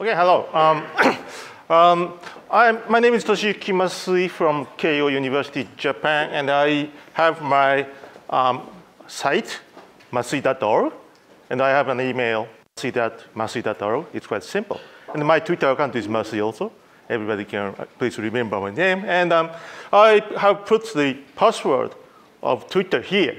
Okay, hello. Um, um, my name is Toshiyuki Masui from Keio University, Japan, and I have my um, site, masui.org, and I have an email, masui.masui.org. It's quite simple. And my Twitter account is Masui also. Everybody can uh, please remember my name. And um, I have put the password of Twitter here.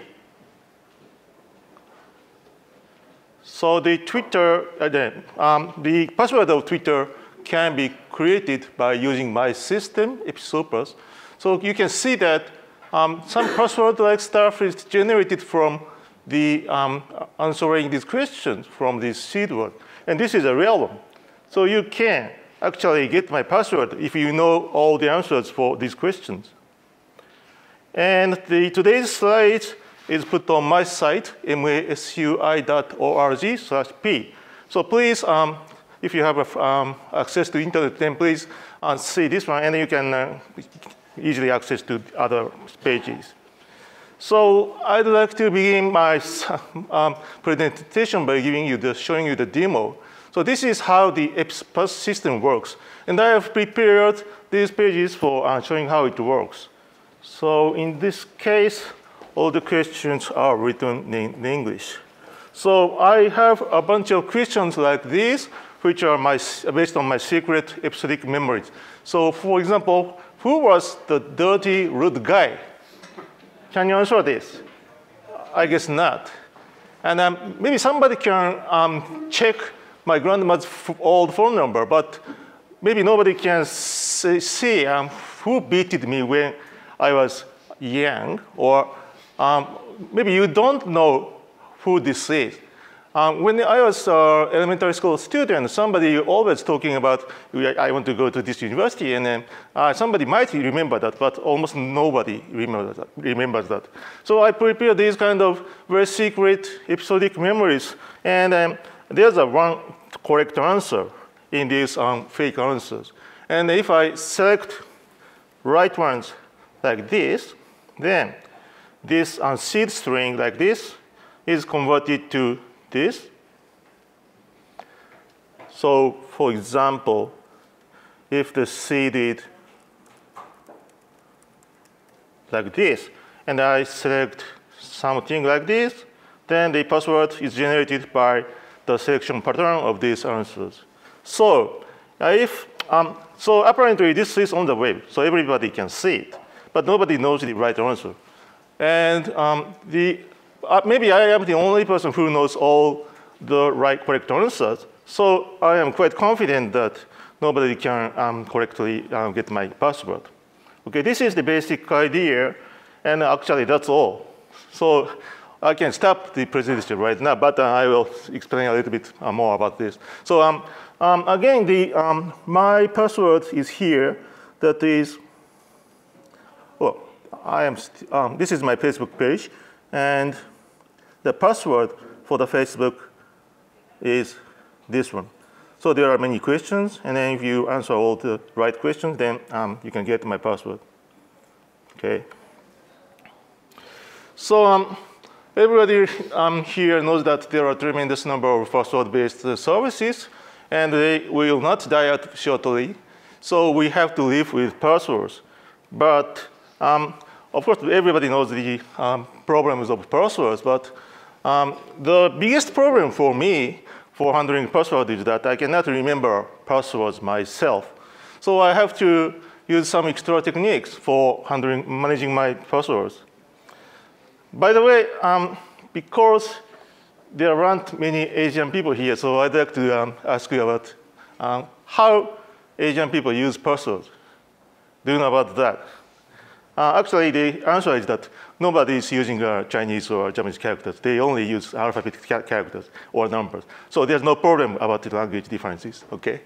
So the Twitter, uh, the, um, the password of Twitter can be created by using my system, EpisoPass. So you can see that um, some password-like stuff is generated from the um, answering these questions from this seed word. And this is a real one. So you can actually get my password if you know all the answers for these questions. And the, today's slide is put on my site, masui.org slash p. So please, um, if you have a, um, access to internet, then please uh, see this one, and you can uh, easily access to other pages. So I'd like to begin my um, presentation by giving you the, showing you the demo. So this is how the system works. And I have prepared these pages for uh, showing how it works. So in this case, all the questions are written in English. So I have a bunch of questions like these, which are my, based on my secret episodic memories. So for example, who was the dirty, rude guy? Can you answer this? I guess not. And um, maybe somebody can um, check my grandma's old phone number, but maybe nobody can see um, who beated me when I was young or um, maybe you don't know who this is. Um, when I was an uh, elementary school student, somebody always talking about, I want to go to this university, and then uh, somebody might remember that, but almost nobody remembers that, remembers that. So I prepare these kind of very secret episodic memories, and um, there's a one correct answer in these um, fake answers. And if I select right ones like this, then this uh, seed string like this is converted to this. So for example, if the seed is like this, and I select something like this, then the password is generated by the selection pattern of these answers. So if um, so apparently this is on the web, so everybody can see it, but nobody knows the right answer. And um, the, uh, maybe I am the only person who knows all the right correct answers. So I am quite confident that nobody can um, correctly um, get my password. Okay, this is the basic idea, and actually that's all. So I can stop the presentation right now, but uh, I will explain a little bit uh, more about this. So um, um, again, the, um, my password is here. That is I am, um, this is my Facebook page, and the password for the Facebook is this one. So there are many questions, and then if you answer all the right questions, then um, you can get my password. Okay. So um, everybody um, here knows that there are tremendous number of password-based uh, services, and they will not die out shortly. So we have to live with passwords. But um, of course, everybody knows the um, problems of passwords, but um, the biggest problem for me for handling passwords is that I cannot remember passwords myself. So I have to use some extra techniques for handling, managing my passwords. By the way, um, because there aren't many Asian people here, so I'd like to um, ask you about um, how Asian people use passwords. Do you know about that? Uh, actually, the answer is that nobody is using uh, Chinese or Japanese characters. They only use alphabetic characters or numbers. So there's no problem about the language differences, okay?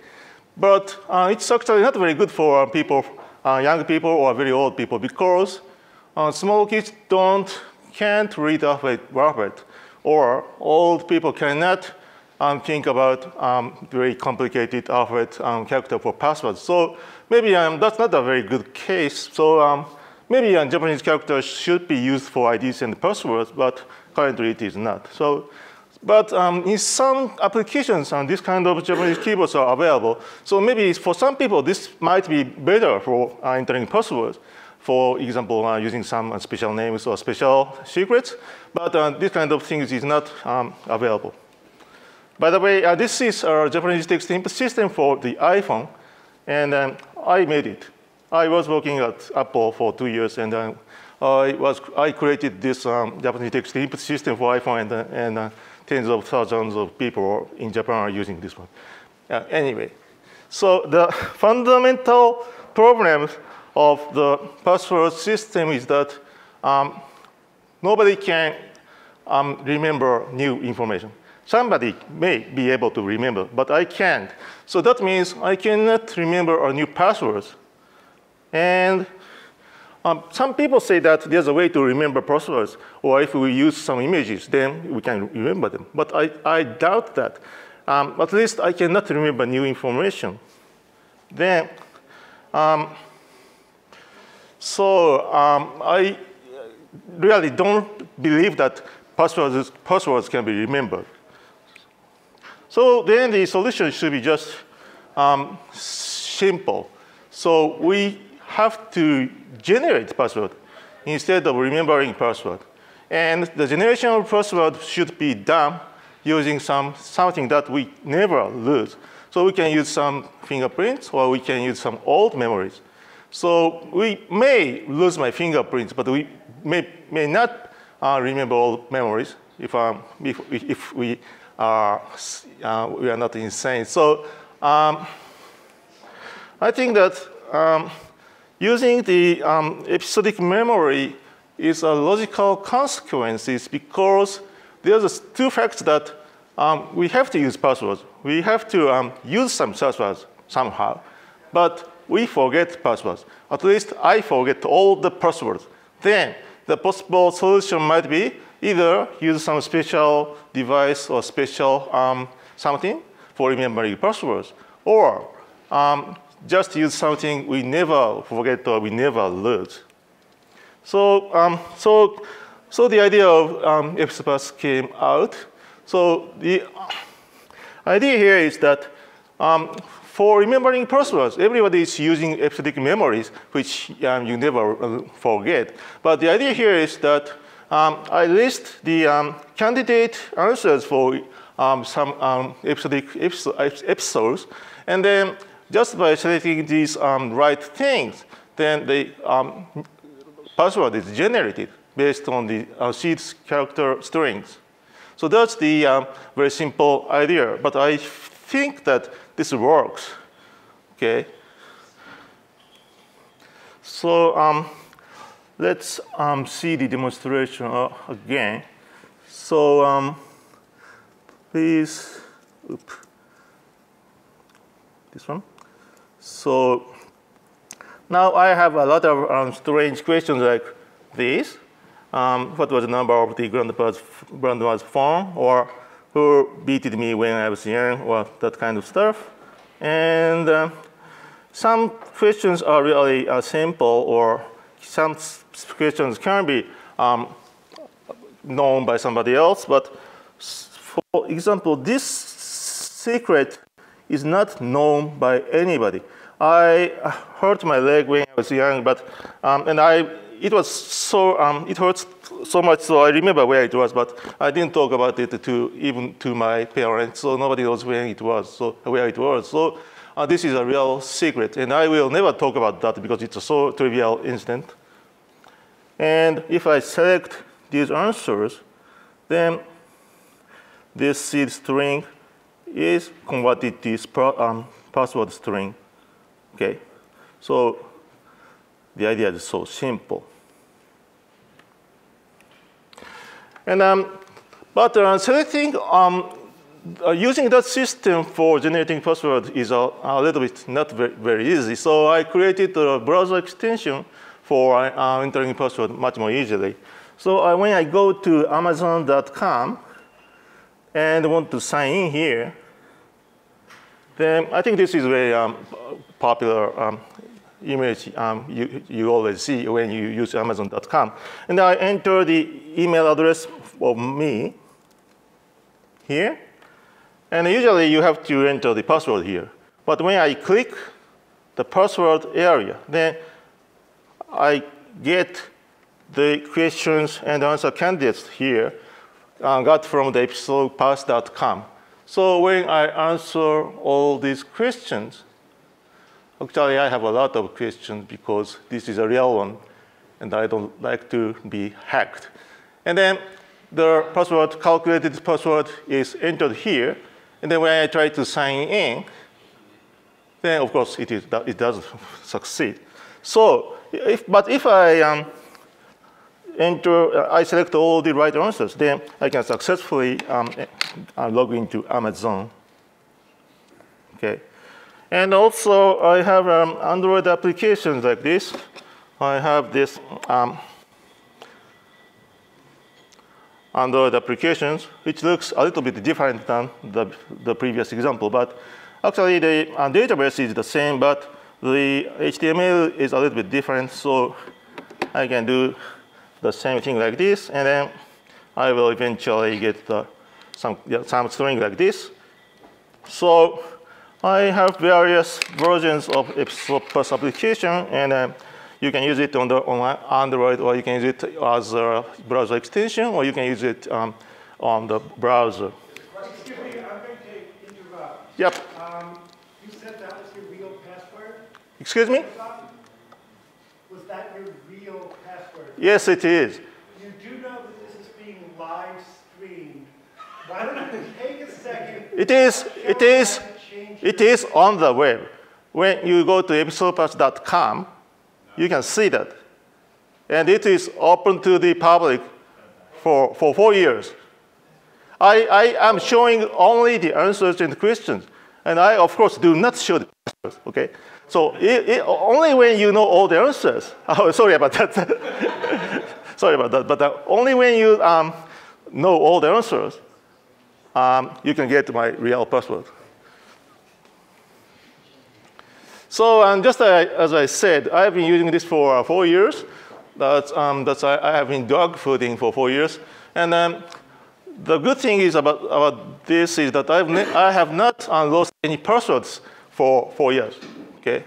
But uh, it's actually not very good for people, uh, young people or very old people because uh, small kids don't, can't read alphabet, or old people cannot um, think about um, very complicated alphabet um, character for passwords. So maybe um, that's not a very good case. So um, maybe a Japanese character should be used for IDs and passwords, but currently it is not. So But um, in some applications, um, this kind of Japanese keyboards are available. So maybe for some people, this might be better for uh, entering passwords. For example, uh, using some special names or special secrets. But uh, this kind of things is not um, available. By the way, uh, this is our Japanese text input system for the iPhone. And um, I made it. I was working at Apple for two years, and uh, I, was, I created this um, Japanese text input system for iPhone, and, and tens of thousands of people in Japan are using this one. Uh, anyway, so the fundamental problem of the password system is that um, nobody can um, remember new information. Somebody may be able to remember, but I can't. So that means I cannot remember a new passwords. And um, some people say that there's a way to remember passwords, or if we use some images, then we can remember them. But I, I doubt that. Um, at least I cannot remember new information. Then, um, so um, I really don't believe that passwords, passwords can be remembered. So then the solution should be just um, simple. So we have to generate password instead of remembering password. And the generation of password should be done using some, something that we never lose. So we can use some fingerprints or we can use some old memories. So we may lose my fingerprints, but we may, may not uh, remember all memories if, um, if, if we, are, uh, we are not insane. So um, I think that um, Using the um, episodic memory is a logical consequences because there's two facts that um, we have to use passwords. We have to um, use some passwords somehow, but we forget passwords. At least I forget all the passwords. Then the possible solution might be either use some special device or special um, something for remembering passwords, or um, just use something we never forget or we never lose. So, um, so, so the idea of um, came out. So the idea here is that um, for remembering passwords, everybody is using episodic memories, which um, you never uh, forget. But the idea here is that um, I list the um, candidate answers for um, some episodic episodes, and then just by selecting these um, right things, then the um, password is generated based on the uh, seed character strings. So that's the um, very simple idea, but I think that this works, okay? So um, let's um, see the demonstration uh, again. So um, please, oops, this one. So now I have a lot of um, strange questions like this. Um, what was the number of the grandpa's, phone? Or who beated me when I was young? Or that kind of stuff. And uh, some questions are really uh, simple or some questions can be um, known by somebody else. But for example, this secret is not known by anybody. I hurt my leg when I was young, but um, and I it was so um, it hurts so much. So I remember where it was, but I didn't talk about it to even to my parents. So nobody knows where it was. So where it was. So uh, this is a real secret, and I will never talk about that because it's a so trivial incident. And if I select these answers, then this seed string is converted to this um, password string. Okay, so the idea is so simple. And um, but uh, selecting um, uh, using that system for generating password is a, a little bit not very, very, easy. So I created a browser extension for uh, entering password much more easily. So uh, when I go to Amazon.com and want to sign in here, then I think this is a very um, popular um, image um, you, you always see when you use Amazon.com. And I enter the email address of me. here. And usually you have to enter the password here. But when I click the password area, then I get the questions and answer candidates here uh, got from the episopass.com. So when I answer all these questions, actually I have a lot of questions because this is a real one and I don't like to be hacked. And then the password, calculated password is entered here. And then when I try to sign in, then of course it, is, it doesn't succeed. So, if, but if I um, enter, I select all the right answers, then I can successfully um, uh, log into Amazon. Okay. And also, I have um, Android applications like this. I have this um, Android applications, which looks a little bit different than the, the previous example. But actually, the uh, database is the same, but the HTML is a little bit different. So I can do the same thing like this, and then I will eventually get the, some, some string like this. So I have various versions of EpisoPass application, and uh, you can use it on, the, on Android, or you can use it as a browser extension, or you can use it um, on the browser. Excuse me, I'm going to interrupt. Yep. Um, you said that was your real password? Excuse me? Was that your real password? Yes, it is. You do know that this is being live streamed. Why don't you take a second? It is, it is, it is on the web. When you go to episopass.com, you can see that. And it is open to the public for, for four years. I, I am showing only the answers and the questions. And I, of course, do not show the answers, okay? So it, it, only when you know all the answers, oh, sorry about that. sorry about that, but uh, only when you um, know all the answers, um, you can get my real password. So um, just uh, as I said, I've been using this for uh, four years. That's, um, that's I, I, have been dog fooding for four years. And um, the good thing is about, about this is that I've I have not uh, lost any passwords for four years. Okay,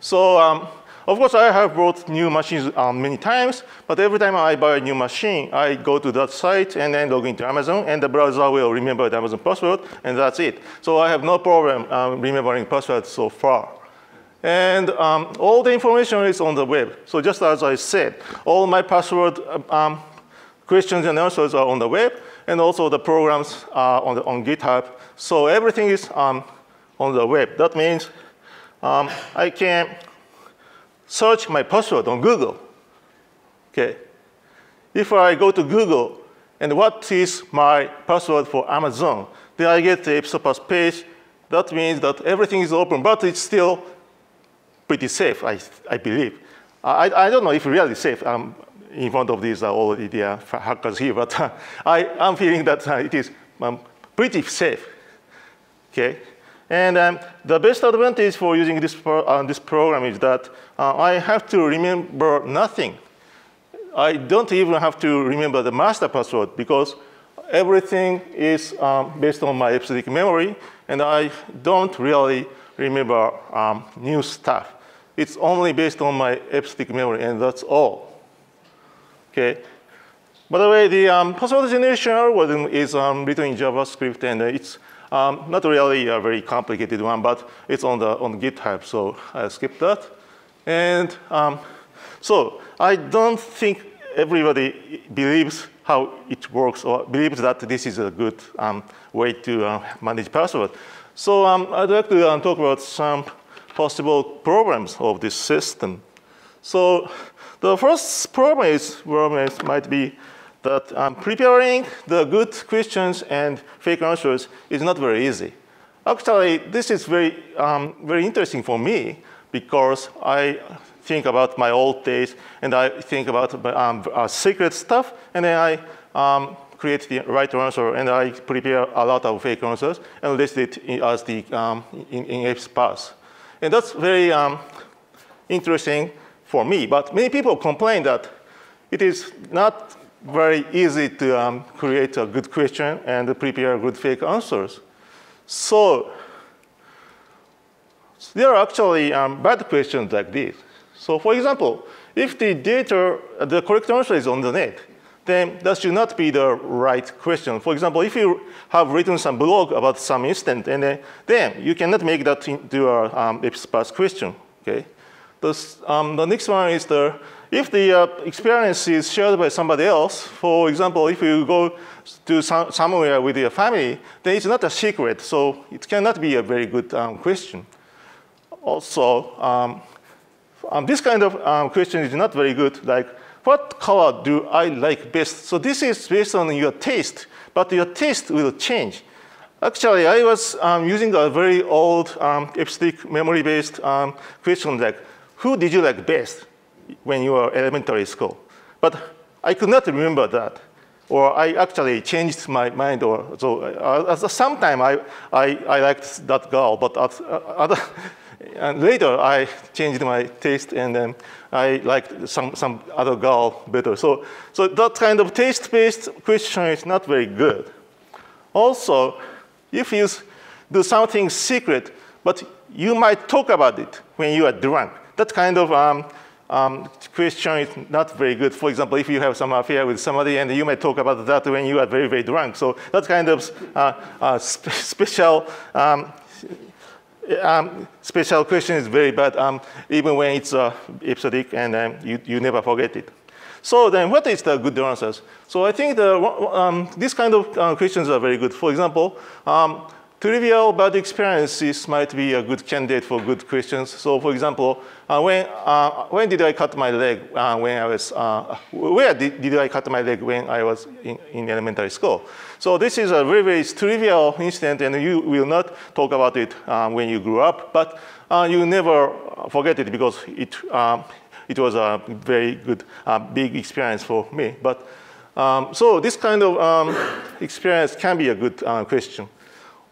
so um, of course I have bought new machines um, many times, but every time I buy a new machine, I go to that site and then log into Amazon, and the browser will remember the Amazon password, and that's it. So I have no problem um, remembering passwords so far. And um, all the information is on the web. So just as I said, all my password um, questions and answers are on the web, and also the programs are on, the, on GitHub. So everything is um, on the web. That means um, I can search my password on Google. Okay. If I go to Google and what is my password for Amazon, then I get the EpisoPass page. That means that everything is open, but it's still pretty safe, I, I believe. I, I don't know if really safe. I'm in front of these are already the hackers here, but uh, I, am feeling that uh, it is um, pretty safe. Okay. And um, the best advantage for using this, pro uh, this program is that uh, I have to remember nothing. I don't even have to remember the master password because everything is um, based on my episodic memory, and I don't really remember um, new stuff. It's only based on my episodic memory, and that's all. Okay. By the way, the um, password generation algorithm is um, written in JavaScript, and it's um, not really a very complicated one, but it's on the on GitHub, so I'll skip that. And um, so I don't think everybody believes how it works or believes that this is a good um, way to uh, manage password. So um, I'd like to uh, talk about some possible problems of this system. So the first problem is, problem is might be that um, preparing the good questions and fake answers is not very easy. Actually, this is very, um, very interesting for me because I think about my old days and I think about um, uh, secret stuff and then I um, create the right answer and I prepare a lot of fake answers and list it as the um, in, in pass. And that's very um, interesting for me, but many people complain that it is not very easy to um, create a good question and prepare good fake answers. So there are actually um, bad questions like this. So for example, if the data, the correct answer is on the net, then that should not be the right question. For example, if you have written some blog about some incident, and then, then you cannot make that into a um, question. Okay. Um, the next one is the if the uh, experience is shared by somebody else. For example, if you go to some, somewhere with your family, then it's not a secret, so it cannot be a very good um, question. Also, um, um, this kind of um, question is not very good. Like what color do I like best? So this is based on your taste, but your taste will change. Actually, I was um, using a very old um, memory-based um, question like, who did you like best when you were elementary school? But I could not remember that. Or I actually changed my mind. Or so uh, at some time I, I, I liked that girl, but at, uh, other, and later I changed my taste and then I liked some, some other girl better. So, so that kind of taste-based question is not very good. Also, if you do something secret, but you might talk about it when you are drunk, that kind of um, um, question is not very good. For example, if you have some affair with somebody and you might talk about that when you are very, very drunk. So that kind of uh, uh, spe special um, um, special question is very bad, um, even when it's uh, episodic and um, you, you never forget it. So then what is the good answers? So I think the, um, these kind of uh, questions are very good. For example, trivial bad experiences might be a good candidate for good questions. So for example, uh, when, uh, when did I cut my leg uh, when I was, uh, where did, did, I cut my leg when I was in, in, elementary school? So this is a very, very trivial incident and you will not talk about it uh, when you grew up, but uh, you never forget it because it, um, it was a very good, big experience for me. But um, so this kind of um, experience can be a good question.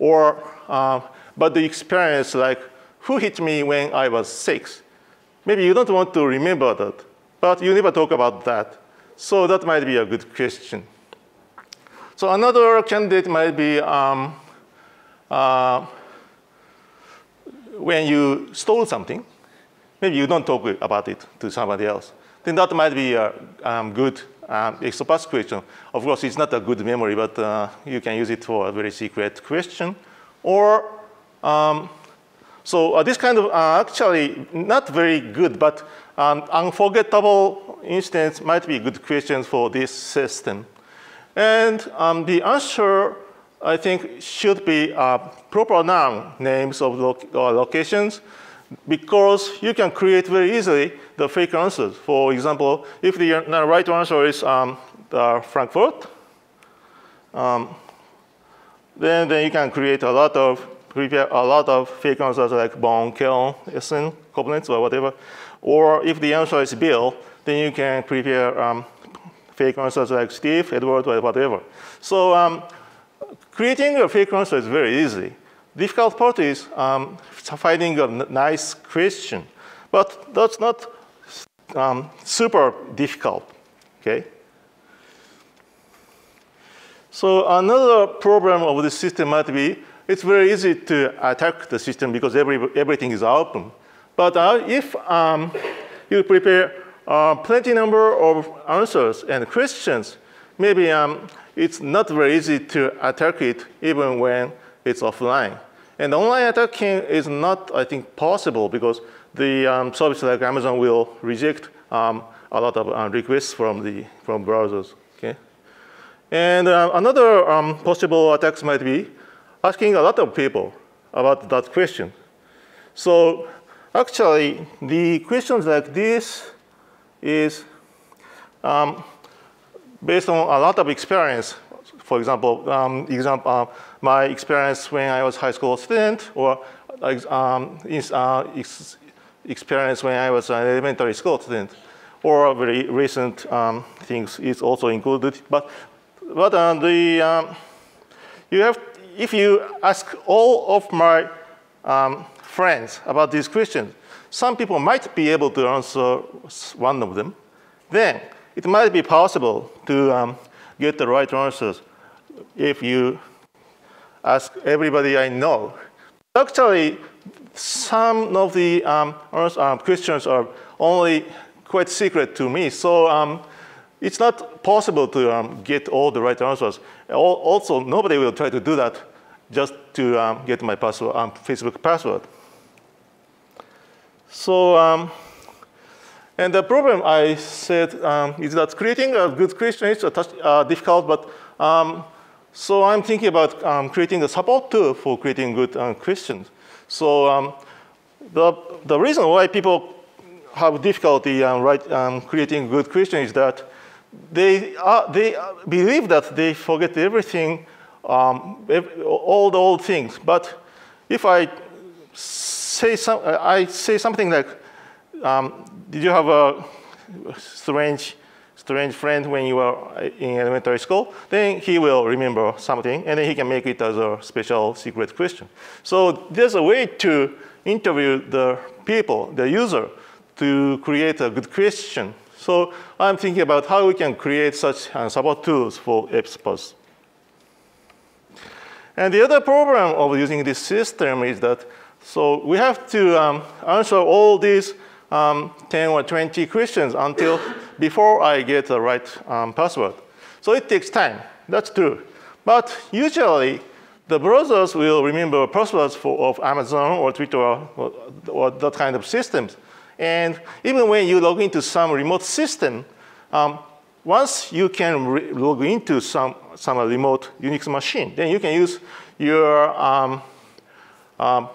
Or, uh, but the experience like, who hit me when I was six? Maybe you don't want to remember that, but you never talk about that. So that might be a good question. So another candidate might be um, uh, when you stole something, maybe you don't talk about it to somebody else. Then that might be a um, good um, EpisoPass question. Of course, it's not a good memory, but uh, you can use it for a very secret question. Or, um, so uh, this kind of uh, actually not very good, but um, unforgettable instance might be good questions for this system. And um, the answer, I think, should be uh, proper noun names of lo locations because you can create very easily the fake answers. For example, if the right answer is um, Frankfurt, um, then, then you can create a lot of prepare a lot of fake answers like Bonn, Köln, Essen, Koblenz, or whatever. Or if the answer is Bill, then you can prepare um, fake answers like Steve, Edward, or whatever. So um, creating a fake answer is very easy. Difficult part is um, finding a nice question, but that's not um, super difficult, okay? So another problem of the system might be it's very easy to attack the system because every, everything is open. But uh, if um, you prepare uh, plenty number of answers and questions, maybe um, it's not very easy to attack it even when it's offline. And online attacking is not, I think, possible because the um, service like Amazon will reject um, a lot of uh, requests from the from browsers. Okay, and uh, another um, possible attacks might be asking a lot of people about that question. So actually, the questions like this is um, based on a lot of experience for example, um, example uh, my experience when I was high school student or um, uh, ex experience when I was an elementary school student or very recent um, things is also included. But, but uh, the, um, you have, if you ask all of my um, friends about these questions, some people might be able to answer one of them. Then it might be possible to um, get the right answers if you ask everybody I know. Actually, some of the um, um, questions are only quite secret to me, so um, it's not possible to um, get all the right answers. Also, nobody will try to do that just to um, get my password, um, Facebook password. So, and the problem I said is that creating a good question is uh, difficult, but so I'm thinking about um, creating a support tool for creating good questions. So um, the, the reason why people have difficulty um, write, um, creating good questions is that they, are, they believe that they forget everything, um, all the old things. But if I say, some, I say something like, did you have a strange strange friend when you are in elementary school, then he will remember something, and then he can make it as a special secret question. So there's a way to interview the people, the user, to create a good question. So I'm thinking about how we can create such uh, support tools for EpisoPass. And the other problem of using this system is that so we have to um, answer all these um, 10 or 20 questions until before I get the right um, password. So it takes time. That's true. But usually, the browsers will remember passwords for, of Amazon or Twitter or, or, that kind of systems. And even when you log into some remote system, um, once you can log into some, some remote Unix machine, then you can use your um, um,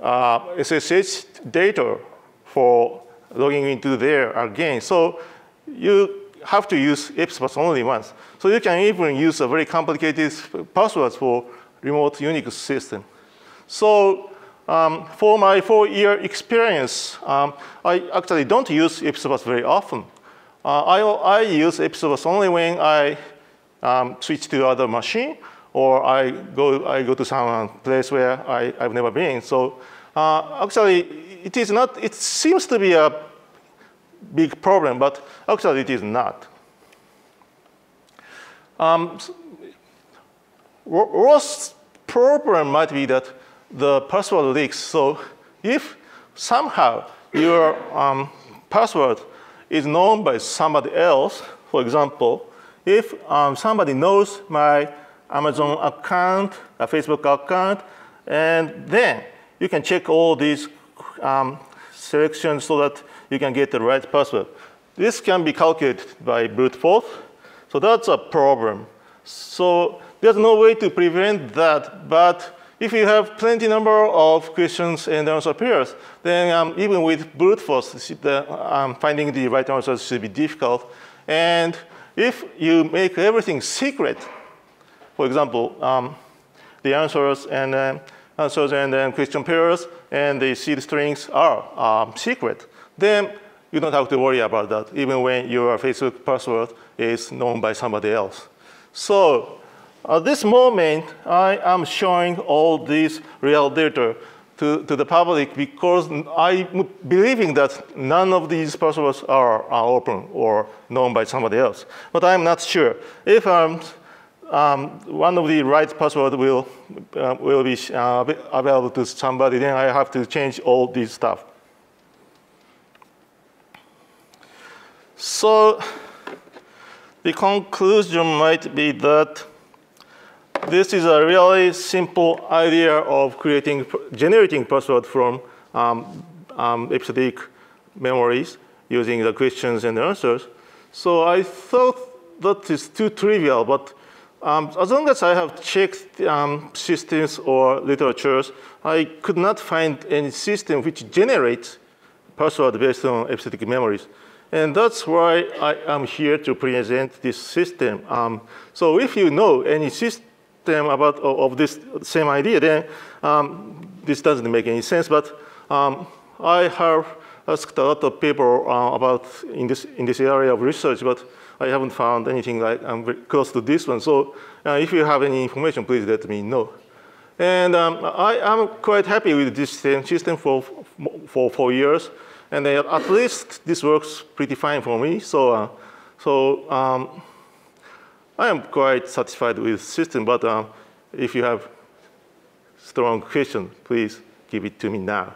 uh, SSH data for logging into there again. So you have to use EpisoPass only once. So you can even use a very complicated passwords for remote Unix system. So um, for my four-year experience, um, I actually don't use EpisoPass very often. Uh, I, I use EpisoPass only when I um, switch to other machine or I go, I go to some place where I, I've never been. So uh, actually, it is not, it seems to be a big problem, but actually it is not. Um, worst problem might be that the password leaks. So if somehow your um, password is known by somebody else, for example, if um, somebody knows my Amazon account, a Facebook account, and then you can check all these um, selection so that you can get the right password. This can be calculated by brute force. So that's a problem. So there's no way to prevent that. But if you have plenty number of questions and answer pairs, then um, even with brute force, the, um, finding the right answer should be difficult. And if you make everything secret, for example, um, the answers and uh, answers and then question pairs, and the seed strings are um, secret, then you don't have to worry about that, even when your Facebook password is known by somebody else. So at this moment, I am showing all these real data to, to the public because I'm believing that none of these passwords are, are open or known by somebody else. But I'm not sure. If um, one of the right password will, uh, will be uh, available to somebody, then I have to change all this stuff. So the conclusion might be that this is a really simple idea of creating, generating password from um, um, episodic memories using the questions and answers. So I thought that is too trivial, but um, as long as I have checked um, systems or literatures, I could not find any system which generates password based on episodic memories. And that's why I am here to present this system. Um, so if you know any system about of this same idea, then um, this doesn't make any sense. But um, I have asked a lot of people uh, about in this in this area of research, but I haven't found anything like um, close to this one. So uh, if you have any information, please let me know. And um, I am quite happy with this system for, for four years. And uh, at least this works pretty fine for me. So, uh, So um, I am quite satisfied with the system, but um, if you have strong question, please give it to me now.